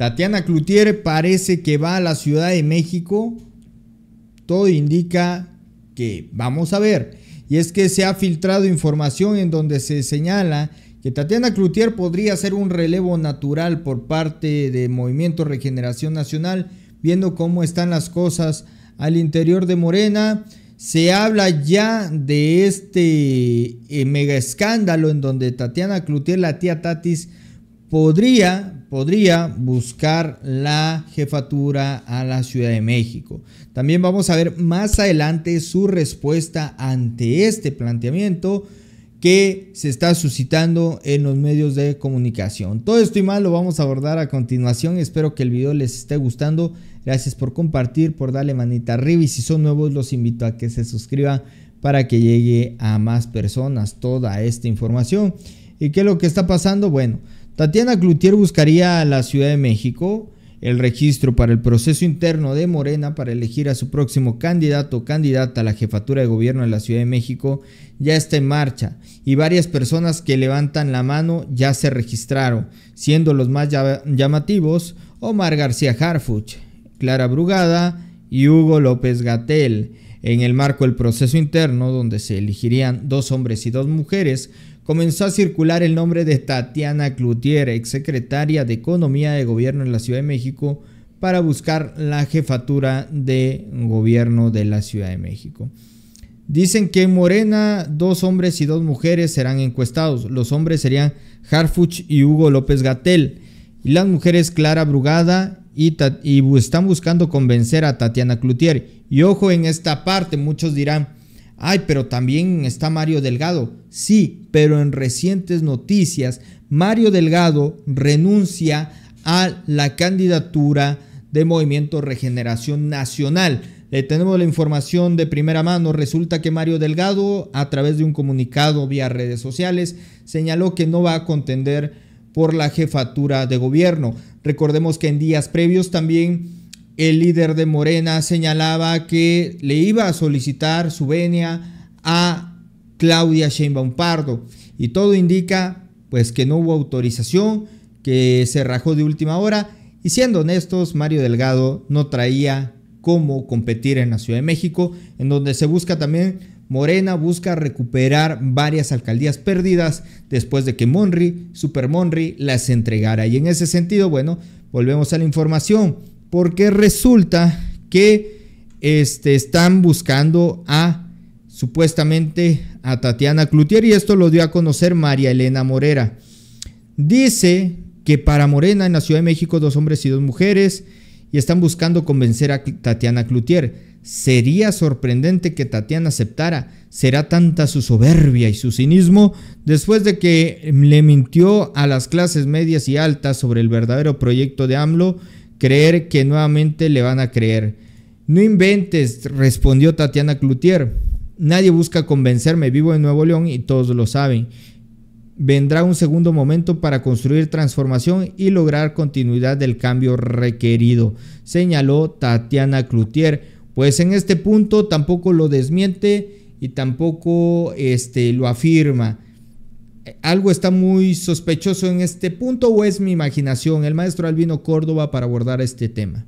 Tatiana Cloutier parece que va a la Ciudad de México. Todo indica que vamos a ver. Y es que se ha filtrado información en donde se señala que Tatiana Cloutier podría ser un relevo natural por parte de Movimiento Regeneración Nacional, viendo cómo están las cosas al interior de Morena. Se habla ya de este eh, mega escándalo en donde Tatiana Cloutier, la tía Tatis, podría, podría buscar la jefatura a la Ciudad de México. También vamos a ver más adelante su respuesta ante este planteamiento que se está suscitando en los medios de comunicación. Todo esto y más lo vamos a abordar a continuación. Espero que el video les esté gustando. Gracias por compartir, por darle manita arriba y si son nuevos los invito a que se suscriban para que llegue a más personas toda esta información. ¿Y qué es lo que está pasando? Bueno, Tatiana Cloutier buscaría a la Ciudad de México el registro para el proceso interno de Morena para elegir a su próximo candidato o candidata a la jefatura de gobierno de la Ciudad de México ya está en marcha y varias personas que levantan la mano ya se registraron, siendo los más llamativos Omar García Harfuch, Clara Brugada y Hugo López Gatel. En el marco del proceso interno, donde se elegirían dos hombres y dos mujeres, comenzó a circular el nombre de Tatiana Cloutier, exsecretaria de Economía de Gobierno en la Ciudad de México, para buscar la jefatura de gobierno de la Ciudad de México. Dicen que en Morena dos hombres y dos mujeres serán encuestados. Los hombres serían Harfuch y Hugo López Gatel. Y las mujeres Clara Brugada y, están buscando convencer a Tatiana Cloutier. Y ojo en esta parte, muchos dirán, Ay, pero también está Mario Delgado. Sí, pero en recientes noticias, Mario Delgado renuncia a la candidatura de Movimiento Regeneración Nacional. Le tenemos la información de primera mano. Resulta que Mario Delgado, a través de un comunicado vía redes sociales, señaló que no va a contender por la jefatura de gobierno. Recordemos que en días previos también el líder de Morena señalaba que le iba a solicitar su venia a Claudia Sheinbaum Pardo y todo indica pues que no hubo autorización, que se rajó de última hora y siendo honestos, Mario Delgado no traía cómo competir en la Ciudad de México, en donde se busca también Morena busca recuperar varias alcaldías perdidas después de que Monri, Super Monri, las entregara. Y en ese sentido, bueno, volvemos a la información porque resulta que este, están buscando a supuestamente a Tatiana Cloutier y esto lo dio a conocer María Elena Morera. Dice que para Morena en la Ciudad de México dos hombres y dos mujeres y están buscando convencer a Tatiana Cloutier. Sería sorprendente que Tatiana aceptara. Será tanta su soberbia y su cinismo después de que le mintió a las clases medias y altas sobre el verdadero proyecto de AMLO creer que nuevamente le van a creer. No inventes, respondió Tatiana Cloutier. Nadie busca convencerme, vivo en Nuevo León y todos lo saben. Vendrá un segundo momento para construir transformación y lograr continuidad del cambio requerido, señaló Tatiana Cloutier. Pues en este punto tampoco lo desmiente y tampoco este, lo afirma algo está muy sospechoso en este punto o es mi imaginación, el maestro Albino Córdoba para abordar este tema.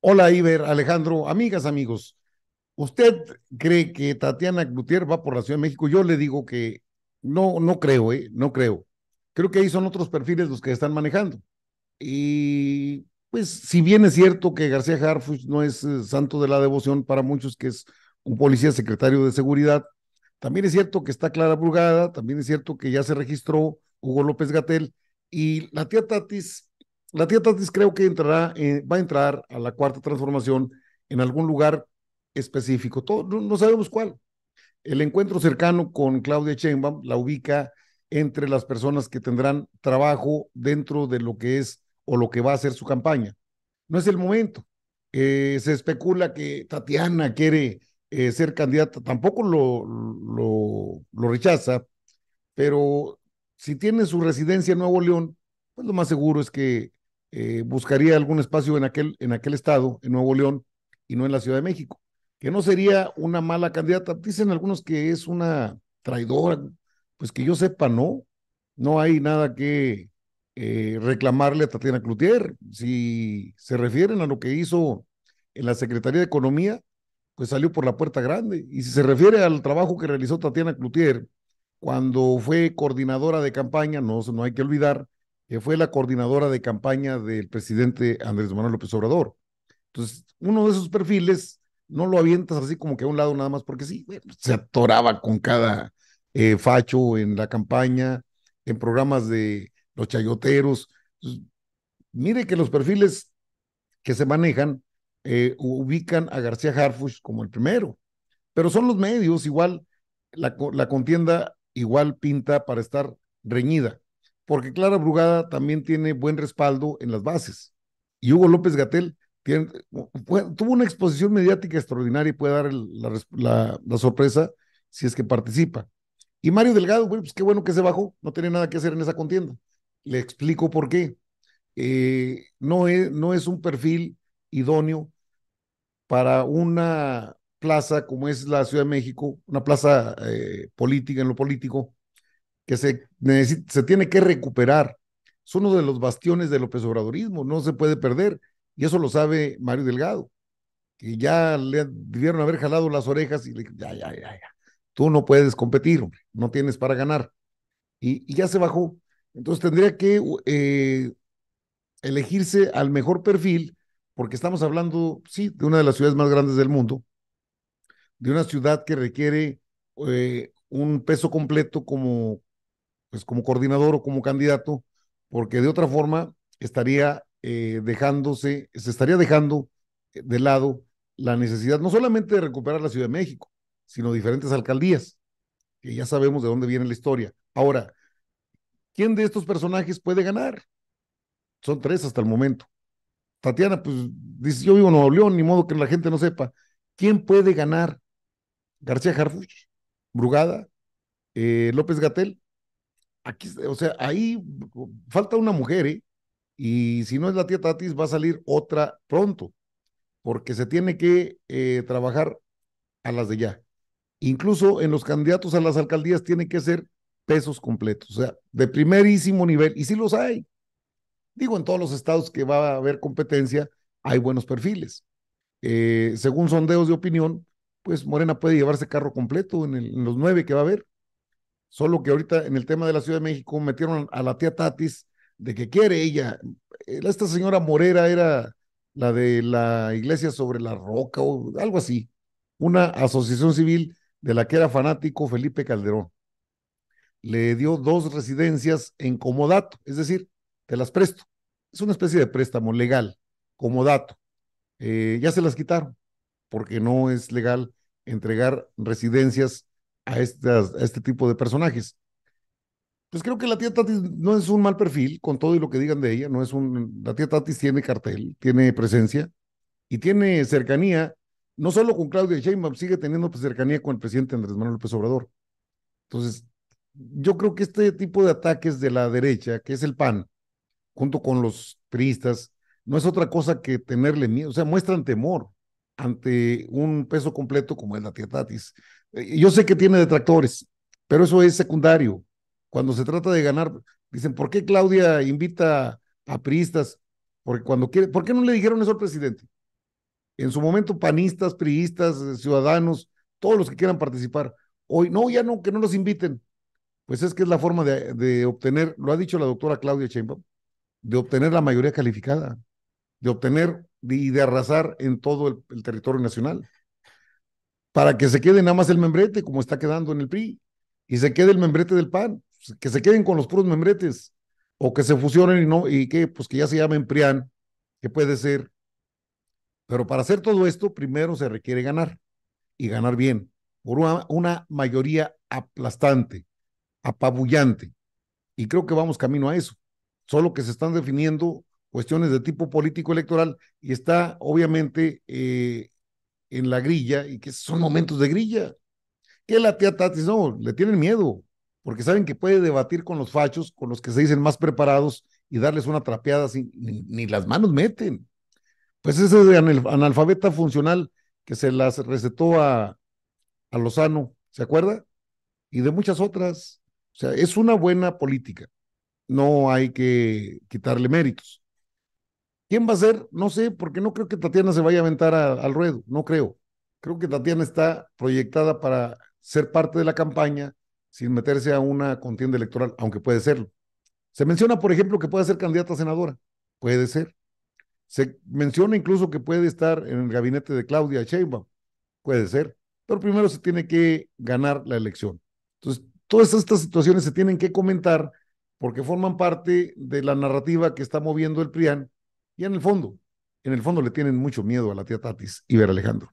Hola Iber, Alejandro, amigas, amigos. ¿Usted cree que Tatiana Gutiérrez va por la Ciudad de México? Yo le digo que no, no creo, ¿eh? No creo. Creo que ahí son otros perfiles los que están manejando. Y pues, si bien es cierto que García Harfuch no es eh, santo de la devoción para muchos, que es un policía secretario de seguridad, también es cierto que está Clara Brugada, también es cierto que ya se registró Hugo López Gatel y la tía Tatis, la tía Tatis creo que entrará, eh, va a entrar a la cuarta transformación en algún lugar específico, no, sabemos cuál. El encuentro cercano con Claudia Sheinbaum la ubica entre las personas que tendrán trabajo dentro de lo que es o lo que va a ser su campaña. No es el momento. Eh, se especula que Tatiana quiere eh, ser candidata, tampoco lo, lo, rechaza, pero si tiene su residencia en Nuevo León, pues lo más seguro es que eh, buscaría algún espacio en aquel, en aquel estado, en Nuevo León, y no en la Ciudad de México, que no sería una mala candidata. Dicen algunos que es una traidora, pues que yo sepa, no, no hay nada que, eh, reclamarle a Tatiana Cloutier. Si se refieren a lo que hizo en la Secretaría de Economía, pues salió por la puerta grande. Y si se refiere al trabajo que realizó Tatiana Cloutier cuando fue coordinadora de campaña, no, no hay que olvidar que fue la coordinadora de campaña del presidente Andrés Manuel López Obrador. Entonces, uno de esos perfiles no lo avientas así como que a un lado nada más porque sí, se atoraba con cada eh, facho en la campaña, en programas de los chayoteros. mire que los perfiles que se manejan eh, ubican a García Harfuch como el primero, pero son los medios, igual la, la contienda igual pinta para estar reñida, porque Clara Brugada también tiene buen respaldo en las bases. Y Hugo López Gatel tuvo una exposición mediática extraordinaria y puede dar la, la, sorpresa si es que participa. Y Mario Delgado, bueno, pues qué bueno que se bajó, no tiene nada que hacer en esa contienda. Le explico por qué. Eh, no, es, no es un perfil idóneo para una plaza como es la Ciudad de México, una plaza eh, política en lo político, que se, se tiene que recuperar. Es uno de los bastiones del López Obradorismo, no se puede perder, y eso lo sabe Mario Delgado, que ya le debieron haber jalado las orejas y le ya, ya, ya, ya tú no puedes competir, no tienes para ganar. Y, ya se bajó. Entonces tendría que eh, elegirse al mejor perfil, porque estamos hablando, sí, de una de las ciudades más grandes del mundo, de una ciudad que requiere eh, un peso completo como, pues, como coordinador o como candidato, porque de otra forma estaría eh, dejándose, se estaría dejando de lado la necesidad no solamente de recuperar la Ciudad de México, sino diferentes alcaldías, que ya sabemos de dónde viene la historia. Ahora, ¿quién de estos personajes puede ganar? Son tres hasta el momento. Tatiana, pues dice, yo vivo en Nuevo León, ni modo que la gente no sepa. ¿Quién puede ganar? García Harfuch, Brugada, eh, López Gatel. Aquí, o sea, ahí falta una mujer, ¿eh? Y si no es la tía Tatis, va a salir otra pronto, porque se tiene que eh, trabajar a las de ya. Incluso en los candidatos a las alcaldías tienen que ser pesos completos, o sea, de primerísimo nivel, y sí los hay. Digo, en todos los estados que va a haber competencia, hay buenos perfiles. Eh, según sondeos de opinión, pues Morena puede llevarse carro completo en, en, los nueve que va a haber. Solo que ahorita en el tema de la Ciudad de México metieron a la tía Tatis de que quiere ella. Eh, esta señora Morera era la de la iglesia sobre la roca o algo así, una asociación civil de la que era fanático Felipe Calderón. Le dio dos residencias en comodato, es decir, te las presto. Es una especie de préstamo legal, comodato. Eh, ya se las quitaron, porque no es legal entregar residencias a, este tipo de personajes. Pues creo que la tía Tatis no es un mal perfil, con todo y lo que digan de ella, no es un, la tía Tatis tiene cartel, tiene presencia y tiene cercanía no solo con Claudia Sheinbaum, sigue teniendo pues, cercanía con el presidente Andrés Manuel López Obrador. Entonces, yo creo que este tipo de ataques de la derecha, que es el PAN, junto con los priistas, no es otra cosa que tenerle miedo, o sea, muestran temor ante un peso completo como es la tía Tatis. Eh, yo sé que tiene detractores, pero eso es secundario. Cuando se trata de ganar, dicen, ¿por qué Claudia invita a priistas? Porque cuando quiere, ¿por qué no le dijeron eso al presidente? en su momento panistas, priistas, eh, ciudadanos, todos los que quieran participar. Hoy, no, ya no, que no los inviten. Pues es que es la forma de, obtener, lo ha dicho la doctora Claudia Sheinbaum, de obtener la mayoría calificada, de obtener y de arrasar en todo el, territorio nacional. Para que se quede nada más el membrete, como está quedando en el PRI, y se quede el membrete del PAN, que se queden con los puros membretes, o que se fusionen y no, y que, pues que ya se llamen PRIAN, que puede ser pero para hacer todo esto, primero se requiere ganar y ganar bien, por una, mayoría aplastante, apabullante. Y creo que vamos camino a eso. Solo que se están definiendo cuestiones de tipo político electoral y está obviamente eh, en la grilla y que son momentos de grilla. Que la tía Tatis no, le tienen miedo, porque saben que puede debatir con los fachos, con los que se dicen más preparados y darles una trapeada sin ni las manos meten. Pues ese analfabeta funcional que se las recetó a, a Lozano, ¿se acuerda? Y de muchas otras. O sea, es una buena política. no hay que quitarle méritos. ¿Quién va a ser? No sé, porque no creo que Tatiana se vaya a aventar al ruedo, no creo. Creo que Tatiana está proyectada para ser parte de la campaña sin meterse a una contienda electoral, aunque puede serlo. Se menciona, por ejemplo, que puede ser candidata a senadora. Puede ser. Se menciona incluso que puede estar en el gabinete de Claudia Sheinbaum. Puede ser. Pero primero se tiene que ganar la elección. Entonces, todas estas situaciones se tienen que comentar porque forman parte de la narrativa que está moviendo el PRIAN y en el fondo, en el fondo le tienen mucho miedo a la tía Tatis y ver Alejandro.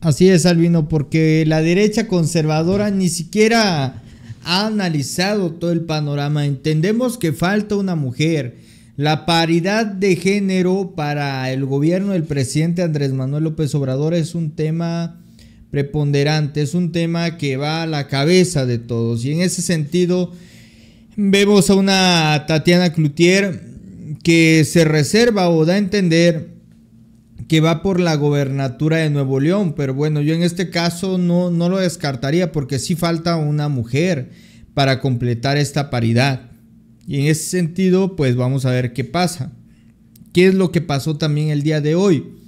Así es, Albino, porque la derecha conservadora ni siquiera ha analizado todo el panorama. Entendemos que falta una mujer. La paridad de género para el gobierno del presidente Andrés Manuel López Obrador es un tema preponderante, es un tema que va a la cabeza de todos. Y en ese sentido, vemos a una Tatiana Cloutier que se reserva o da a entender que va por la gobernatura de Nuevo León, pero bueno, yo en este caso no, no lo descartaría porque sí falta una mujer para completar esta paridad. Y en ese sentido, pues vamos a ver qué pasa. ¿Qué es lo que pasó también el día de hoy?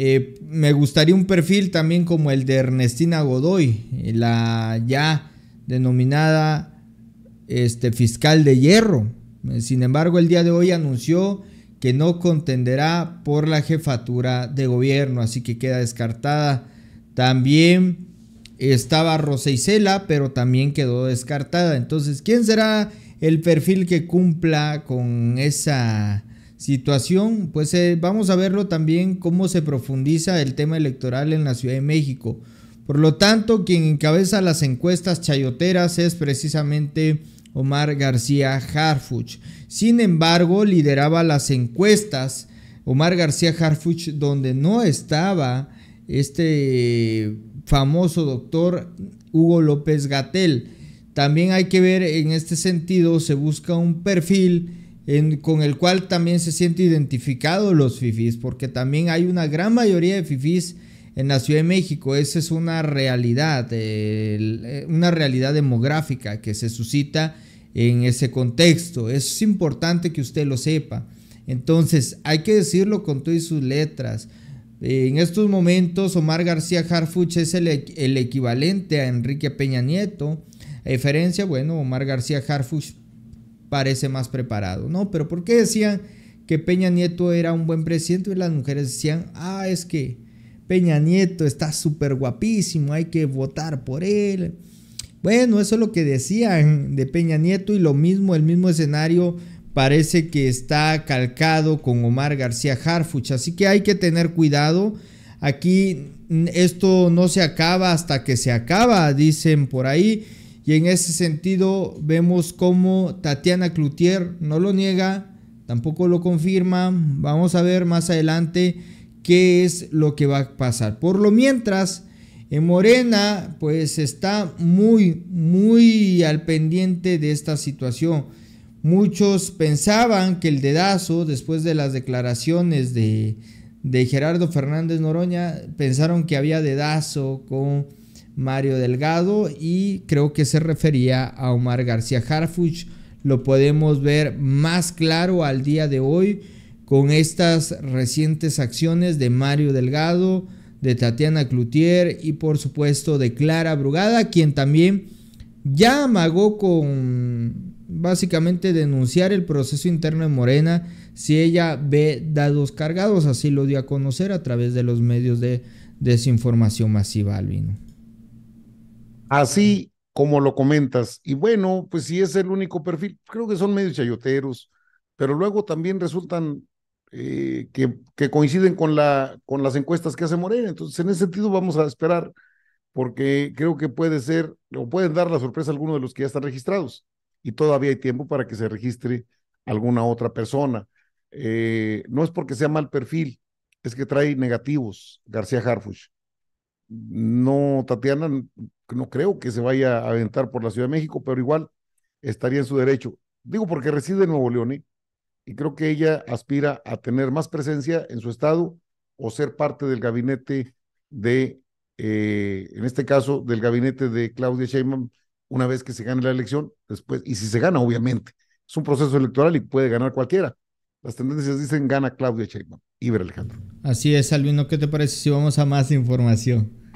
Eh, me gustaría un perfil también como el de Ernestina Godoy, la ya denominada este, fiscal de hierro. Sin embargo, el día de hoy anunció que no contenderá por la jefatura de gobierno, así que queda descartada. También estaba Rosa Isela, pero también quedó descartada. Entonces, ¿quién será el perfil que cumpla con esa situación? Pues eh, vamos a verlo también cómo se profundiza el tema electoral en la Ciudad de México. Por lo tanto, quien encabeza las encuestas chayoteras es precisamente Omar García Harfuch. Sin embargo, lideraba las encuestas Omar García Harfuch donde no estaba este famoso doctor Hugo López Gatel. También hay que ver en este sentido, se busca un perfil con el cual también se siente identificado los FIFIs, porque también hay una gran mayoría de FIFIs en la Ciudad de México. Esa es una realidad, eh, una realidad demográfica que se suscita en ese contexto. Es importante que usted lo sepa. Entonces, hay que decirlo con todas sus letras. En estos momentos, Omar García Harfuch es el, el, equivalente a Enrique Peña Nieto. A diferencia, bueno, Omar García Harfuch parece más preparado, ¿no? Pero ¿por qué decían que Peña Nieto era un buen presidente? Y las mujeres decían, ah, es que Peña Nieto está súper guapísimo, hay que votar por él. Bueno, eso es lo que decían de Peña Nieto y lo mismo, el mismo escenario parece que está calcado con Omar García Harfuch, así que hay que tener cuidado. Aquí esto no se acaba hasta que se acaba, dicen por ahí. Y en ese sentido vemos como Tatiana Cloutier no lo niega, tampoco lo confirma. Vamos a ver más adelante qué es lo que va a pasar. Por lo mientras, en Morena, pues está muy, muy al pendiente de esta situación. Muchos pensaban que el dedazo, después de las declaraciones de, de Gerardo Fernández Noroña, pensaron que había dedazo con Mario Delgado y creo que se refería a Omar García Harfuch. Lo podemos ver más claro al día de hoy con estas recientes acciones de Mario Delgado, de Tatiana Cloutier y por supuesto de Clara Brugada, quien también ya amagó con básicamente denunciar el proceso interno de Morena si ella ve dados cargados, así lo dio a conocer a través de los medios de desinformación masiva, Albino. Así como lo comentas, y bueno, pues si es el único perfil, creo que son medios chayoteros, pero luego también resultan eh, que, coinciden con, la, con las encuestas que hace Morena. Entonces, en ese sentido vamos a esperar, porque creo que puede ser, o pueden dar la sorpresa a alguno de los que ya están registrados, y todavía hay tiempo para que se registre alguna otra persona. Eh, no es porque sea mal perfil, es que trae negativos García Harfuch. No, Tatiana, no creo que se vaya a aventar por la Ciudad de México, pero igual estaría en su derecho. Digo porque reside en Nuevo León, ¿eh? y creo que ella aspira a tener más presencia en su estado o ser parte del gabinete de, eh, en este caso, del gabinete de Claudia Sheinbaum, una vez que se gane la elección, después, y si se gana, obviamente, es un proceso electoral y puede ganar cualquiera. Las tendencias dicen gana Claudia Sheinbaum. Iber Alejandro. Así es, Albino, ¿qué te parece si vamos a más información?